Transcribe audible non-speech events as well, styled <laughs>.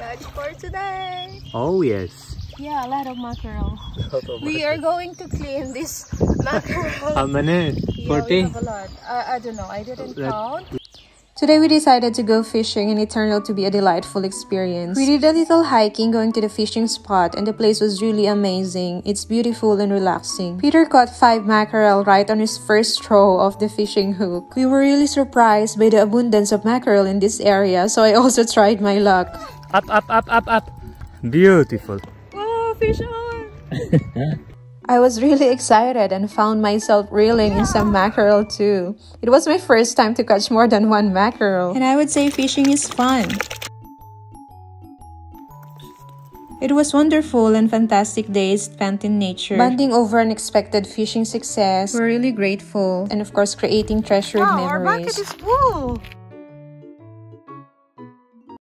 catch for today. Oh yes. Yeah, a lot of mackerel. <laughs> We are going to clean this <laughs> mackerel. How many? Yeah, we 40? have a lot. I, I don't know. I didn't count. Today we decided to go fishing and it turned out to be a delightful experience. We did a little hiking going to the fishing spot and the place was really amazing. It's beautiful and relaxing. Peter caught 5 mackerel right on his first throw of the fishing hook. We were really surprised by the abundance of mackerel in this area so I also <laughs> tried my luck. Up, up, up, up, up. Beautiful. Oh, fish on! <laughs> I was really excited and found myself reeling in some mackerel too. It was my first time to catch more than one mackerel. And I would say fishing is fun. It was wonderful and fantastic days spent in nature. Bonding over unexpected fishing success. We're really grateful. And of course, creating treasured Wow, our memories. bucket is full.